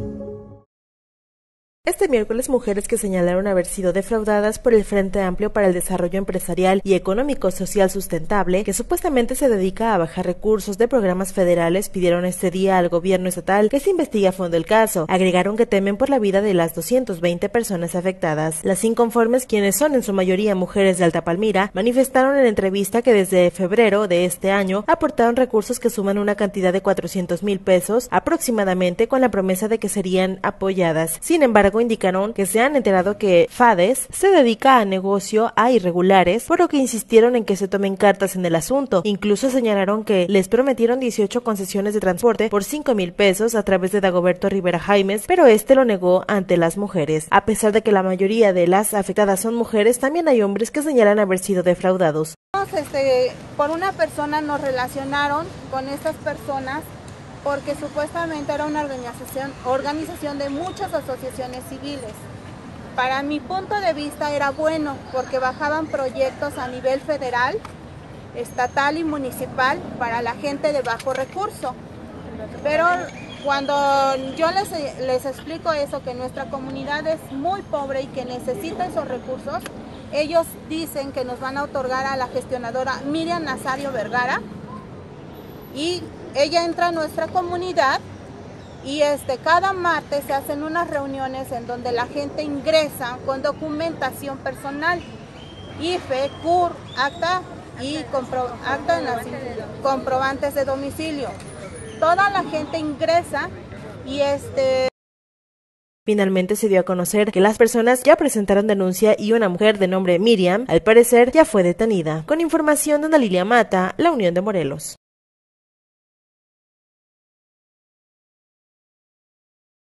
you Este miércoles, mujeres que señalaron haber sido defraudadas por el Frente Amplio para el Desarrollo Empresarial y Económico Social Sustentable, que supuestamente se dedica a bajar recursos de programas federales, pidieron este día al gobierno estatal que se investigue a fondo el caso. Agregaron que temen por la vida de las 220 personas afectadas. Las inconformes, quienes son en su mayoría mujeres de Alta Palmira, manifestaron en entrevista que desde febrero de este año aportaron recursos que suman una cantidad de 400 mil pesos aproximadamente con la promesa de que serían apoyadas. Sin embargo, indicaron que se han enterado que FADES se dedica a negocio a irregulares, por lo que insistieron en que se tomen cartas en el asunto. Incluso señalaron que les prometieron 18 concesiones de transporte por 5 mil pesos a través de Dagoberto Rivera Jaimes, pero este lo negó ante las mujeres. A pesar de que la mayoría de las afectadas son mujeres, también hay hombres que señalan haber sido defraudados. Este, por una persona nos relacionaron con estas personas porque supuestamente era una organización, organización de muchas asociaciones civiles. Para mi punto de vista era bueno porque bajaban proyectos a nivel federal, estatal y municipal para la gente de bajo recurso. Pero cuando yo les, les explico eso, que nuestra comunidad es muy pobre y que necesita esos recursos, ellos dicen que nos van a otorgar a la gestionadora Miriam Nazario Vergara y ella entra a nuestra comunidad y este, cada martes se hacen unas reuniones en donde la gente ingresa con documentación personal, IFE, CUR, acta y acta de comprobantes de domicilio. Toda la gente ingresa y este... Finalmente se dio a conocer que las personas ya presentaron denuncia y una mujer de nombre Miriam, al parecer, ya fue detenida. Con información de Ana Lilia Mata, La Unión de Morelos.